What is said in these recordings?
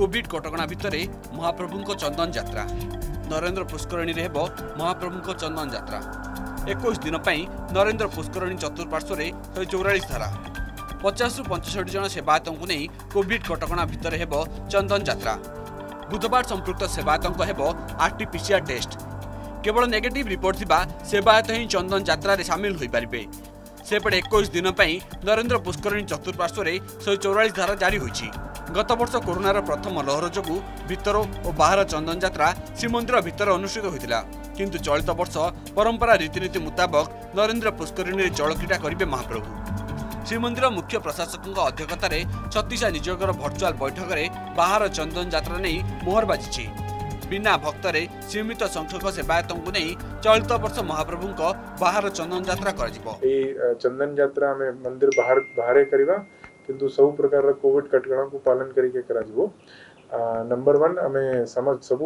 Covid କଟକଣା ଭିତରେ ମହାପ୍ରଭୁଙ୍କ ଚନ୍ଦନ ଯାତ୍ରା। ନରେନ୍ଦ୍ର ପୁଷ୍କରଣୀରେ ହେବ ମହାପ୍ରଭୁଙ୍କ ଚନ୍ଦନ ଯାତ୍ରା। ଏକୋଇଶ ଦିନ ପାଇଁ ନରେନ୍ଦ୍ର ପୁଷ୍କରଣୀ ଚତୁଃପାର୍ଶ୍ୱରେ ଶହେ ଚଉରାଳିଶ ଧାରା। ପଚାଶରୁ ପଞ୍ଚଷଠି ଜଣ ସେବାୟତଙ୍କୁ ନେଇ କୋଭିଡ କଟକଣା ଭିତରେ ହେବ ଚନ୍ଦନ ଯାତ୍ରା। ବୁଧବାର ସମ୍ପୃକ୍ତ ସେବାୟତଙ୍କ ହେବ ଆର୍ଟିପିସିଆର ଟେଷ୍ଟ। କେବଳ ନେଗେଟିଭ୍ ରିପୋର୍ଟ ଥିବା ସେବାୟତ ହିଁ ଚନ୍ଦନ ଯାତ୍ରାରେ ସାମିଲ ହୋଇପାରିବେ। ସେପଟେ ଏକୋଇଶ ଦିନ ପାଇଁ ନରେନ୍ଦ୍ର ପୁଷ୍କରଣୀ ଚତୁଃପାର୍ଶ୍ୱରେ ଶହେ ଚଉରାଳିଶ ଧାରା ଜାରି ହୋଇଛି। ଗତବର୍ଷ କରୋନାର ପ୍ରଥମ ଲହର ଯୋଗୁଁ ଭିତର ଓ ବାହାର ଚନ୍ଦନ ଯାତ୍ରା ଶ୍ରୀମନ୍ଦିର ଭିତରେ ଅନୁଷ୍ଠିତ ହୋଇଥିଲା। କିନ୍ତୁ ଚଳିତ ବର୍ଷ ପରମ୍ପରା ରୀତିନୀତି ମୁତାବକ ନରେନ୍ଦ୍ର ପୁଷ୍କରିଣୀରେ ଜଳକ୍ରୀଡ଼ା କରିବେ ମହାପ୍ରଭୁ। ଶ୍ରୀମନ୍ଦିର ମୁଖ୍ୟ ପ୍ରଶାସକଙ୍କ ଅଧ୍ୟକ୍ଷତାରେ ଛତିଶା ନିଯୋଗର ଭର୍ଚୁଆଲ ବୈଠକରେ ବାହାର ଚନ୍ଦନ ଯାତ୍ରା ନେଇ ମୋହର ବାଜିଛି। ବିନା ଭକ୍ତରେ ସୀମିତ ସଂଖ୍ୟକ ସେବାୟତଙ୍କୁ ନେଇ ଚଳିତ ବର୍ଷ ମହାପ୍ରଭୁଙ୍କ ବାହାର ଚନ୍ଦନ ଯାତ୍ରା କରାଯିବ। ଏଇ ଚନ୍ଦନ ଯାତ୍ରା ଆମେ ମନ୍ଦିର ବାହାରେ କରିବା। किंतु सब प्रकार कॉविड कटक पालन करके कर नंबर वन आम सम सब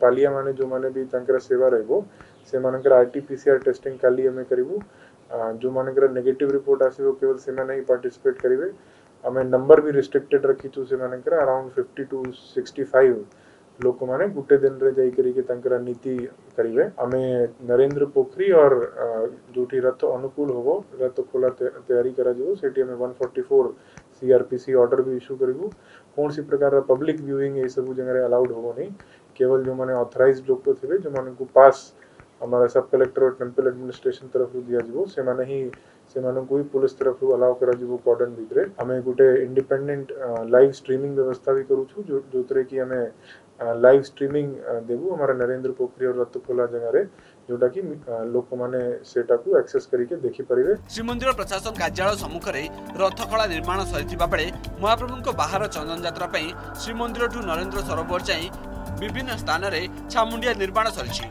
पालिया माने, जो माने भी सेवा रहो से मानकर R T P C R testing काम करूँ जो मानकर नेगेटिव रिपोर्ट आस केवल से पार्टिसिपेट करेंगे आम नंबर भी रिस्ट्रिक्टेड रखी तो से around fifty two sixty five ଲୋକମାନେ ଗୋଟେ ଦିନରେ ଯାଇକରିକି ତାଙ୍କର ନୀତି କରିବେ ଆମେ ନରେନ୍ଦ୍ର ପୋଖରୀ ଅର ଅ, ଯୋଉଠି ରଥ ଅନୁକୂଳ ହବ ରଥ ଖୋଲା ତେ- ତିଆରି କରାଯିବ ସେଠି ଆମେ one forty four CRPC order ବି ଇସ୍ୟୁ କରିବୁ କୌଣସି ପ୍ରକାର ପବ୍ଲିକ ଭ୍ୟୁଇଂ ଏସବୁ ଜାଗାରେ ଆଲାଉଡ୍ ହବନି କେବଳ ଯେଉଁମାନେ ଅଥରାଇଜ ଲୋକ ଥିବେ ଯେଉଁମାନଙ୍କୁ ପାସ୍ ଆମର ସବ୍ କଲେକ୍ଟର ଓ ଟେମ୍ପଲ ଆଡମିନିଷ୍ଟ୍ରେସନ ତରଫରୁ ଦିଆଯିବ ସେମାନେ ହିଁ ସେମାନଙ୍କୁ ହିଁ ପୋଲିସ ତରଫରୁ ଆଲାଉ କରାଯିବ କର୍ଡନ ଭିତରେ ଆମେ ଗୋଟେ ଇଣ୍ଡିପେଣ୍ଡେଣ୍ଟ ଲାଇଭ ଷ୍ଟ୍ରିମିଂ ବ୍ୟବସ୍ଥା ବି କରୁଛୁ ଯୋଉ- ଯୋଉଥିରେ କି ଆମେ ଲାଇଭ ଷ୍ଟ୍ରିମିଂ ଦେବୁ ଆମର ନରେନ୍ଦ୍ର ପୋଖରୀ ଓ ରତଖୋଲା ଜାଗାରେ ଯୋଉଟା କି ଅ, ଲୋକମାନେ ସେଟାକୁ ଆକ୍ସେସ କରିକି ଦେଖିପାରିବେ ଶ୍ରୀମନ୍ଦିର ପ୍ରଶାସନ କାର୍ଯ୍ୟାଳୟ ସମ୍ମୁଖରେ ରଥଖଳା ନିର୍ମାଣ ସରିଥିବା ବେଳେ ମହାପ୍ରଭୁଙ୍କ ବାହାର ଚନ୍ଦନ ଯାତ୍ରା ପାଇଁ ଶ୍ରୀମନ୍ଦିରଠୁ ନରେନ୍ଦ୍ର ସରୋବର ଯାଏଁ ବିଭିନ୍ନ ସ୍ଥାନରେ ଛାମୁଣ୍ଡିଆ ନିର୍ମାଣ ସରିଛି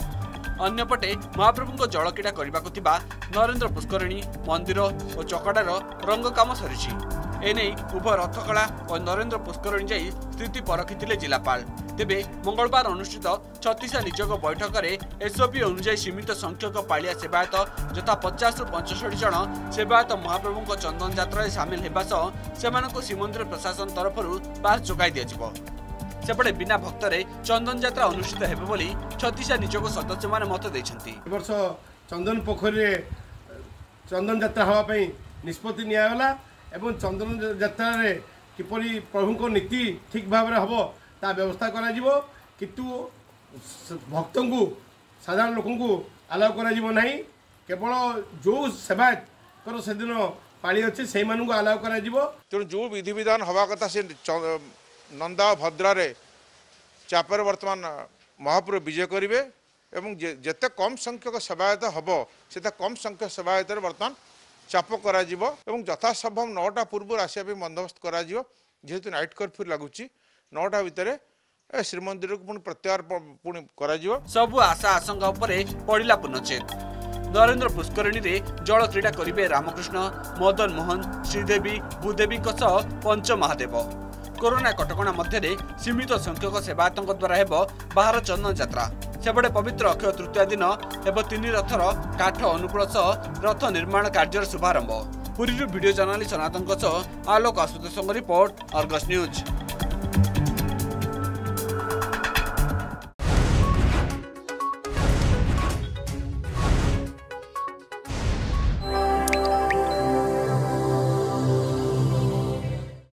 ଅନ୍ୟପଟେ ମହାପ୍ରଭୁଙ୍କ ଜଳକ୍ରୀଡ଼ା କରିବାକୁ ଥିବା ନରେନ୍ଦ୍ର ପୁଷ୍କରିଣୀ ମନ୍ଦିର ଓ ଚକଡ଼ାର ରଙ୍ଗ କାମ ସରିଛି। ଏନେଇ ଉଭୟ ରଥଖଳା ଓ ନରେନ୍ଦ୍ର ପୁଷ୍କରିଣୀ ଯାଇ ସ୍ଥିତି ପରଖିଥିଲେ ଜିଲ୍ଲାପାଳ। ତେବେ ମଙ୍ଗଳବାର ଅନୁଷ୍ଠିତ ଛତିଶା ନିଯୋଗ ବୈଠକରେ ଏସ୍ଓପି ଅନୁଯାୟୀ ସୀମିତ ସଂଖ୍ୟକ ପାଳିଆ ସେବାୟତ ଯଥା ପଚାଶରୁ ପଞ୍ଚଷଠି ଜଣ ସେବାୟତ ମହାପ୍ରଭୁଙ୍କ ଚନ୍ଦନ ଯାତ୍ରାରେ ସାମିଲ ହେବା ସହ ସେମାନଙ୍କୁ ଶ୍ରୀମନ୍ଦିର ପ୍ରଶାସନ ତରଫରୁ ପାସ୍ ଯୋଗାଇ ଦିଆଯିବ। ସେପଟେ ବିନା ଭକ୍ତରେ ଚନ୍ଦନ ଯାତ୍ରା ଅନୁଷ୍ଠିତ ହେବ ବୋଲି ଛତିଶା ନିଯୋଗ ସଦସ୍ୟମାନେ ମତ ଦେଇଛନ୍ତି। ଏ ବର୍ଷ ଚନ୍ଦନ ପୋଖରୀରେ ଚନ୍ଦନ ଯାତ୍ରା ହେବା ପାଇଁ ନିଷ୍ପତ୍ତି ନିଆଗଲା ଏବଂ ଚନ୍ଦନ ଯାତ୍ରାରେ କିପରି ପ୍ରଭୁଙ୍କ ନୀତି ଠିକ୍ ଭାବରେ ହେବ ତା ବ୍ୟବସ୍ଥା କରାଯିବ କିନ୍ତୁ ଭକ୍ତଙ୍କୁ ସାଧାରଣ ଲୋକଙ୍କୁ ଆଲାଉ କରାଯିବ ନାହିଁ। କେବଳ ଯେଉଁ ସେବାୟତଙ୍କର ସେଦିନ ପାଳି ଅଛି ସେଇମାନଙ୍କୁ ଆଲାଉ କରାଯିବ। ତେଣୁ ଯେଉଁ ବିଧିବିଧାନ ହେବା କଥା ସେ ନନ୍ଦା ଓ ଭଦ୍ରାରେ ଚାପରେ ବର୍ତ୍ତମାନ ମହାପ୍ରଭୁ ବିଜୟ କରିବେ ଏବଂ ଯେତେ କମ୍ ସଂଖ୍ୟକ ସେବାୟତ ହେବ ସେତେ କମ୍ ସଂଖ୍ୟକ ସେବାୟତରେ ବର୍ତ୍ତମାନ ଚାପ କରାଯିବ ଏବଂ ଯଥାସମ୍ଭବ ନଅଟା ପୂର୍ବରୁ ଆସିବା ପାଇଁ ବନ୍ଦୋବସ୍ତ କରାଯିବ। ଯେହେତୁ ନାଇଟ୍ କର୍ଫ୍ୟୁ ଲାଗୁଛି ନଅଟା ଭିତରେ ଶ୍ରୀମନ୍ଦିରକୁ ପୁଣି ପ୍ରତ୍ୟାହାର ପୁଣି କରାଯିବ। ସବୁ ଆଶା ଆଶଙ୍କା ଉପରେ ପଡ଼ିଲା ପୁନଚେତ ନରେନ୍ଦ୍ର ପୁଷ୍କରିଣୀରେ ଜଳ କ୍ରୀଡ଼ା କରିବେ ରାମକୃଷ୍ଣ ମଦନ ମୋହନ ଶ୍ରୀଦେବୀ ଭୂଦେବୀଙ୍କ ସହ ପଞ୍ଚମହାଦେବ କରୋନା କଟକଣା ମଧ୍ୟରେ ସୀମିତ ସଂଖ୍ୟକ ସେବାୟତଙ୍କ ଦ୍ୱାରା ହେବ ବାହାର ଚନ୍ଦନ ଯାତ୍ରା ସେପଟେ ପବିତ୍ର ଅକ୍ଷୟ ତୃତୀୟା ଦିନ ହେବ ତିନି ରଥର କାଠ ଅନୁକୂଳ ସହ ରଥ ନିର୍ମାଣ କାର୍ଯ୍ୟର ଶୁଭାରମ୍ଭ। ପୁରୀରୁ ଭିଡ଼ିଓ ଜର୍ଣ୍ଣାଲିଷ୍ଟ ସନାତନଙ୍କ ସହ ଆଲୋକ ଆଶୁତୋଷଙ୍କ ରିପୋର୍ଟ ଅର୍ଗସ୍ ନ୍ୟୁଜ୍।